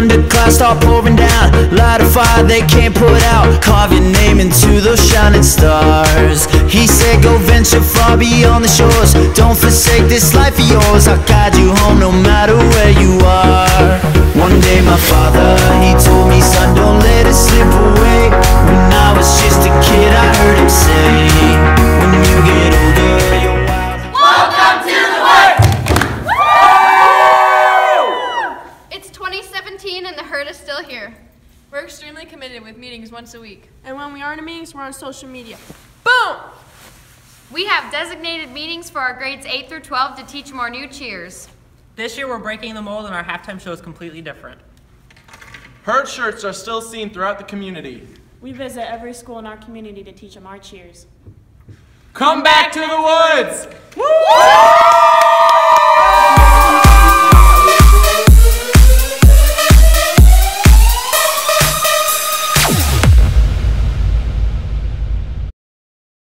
When thunderclouds start pouring down, light a fire they can't put out. Carve your name into those shining stars. He said, Go venture far beyond the shores. Don't forsake this life of yours. I'll guide you home no matter where you are. One day, my father, he told me, Son, don't let extremely committed with meetings once a week. And when we aren't in meetings, we're on social media. Boom! We have designated meetings for our grades 8 through 12 to teach more new cheers. This year, we're breaking the mold, and our halftime show is completely different. Herd shirts are still seen throughout the community. We visit every school in our community to teach them our cheers. Come back to the woods!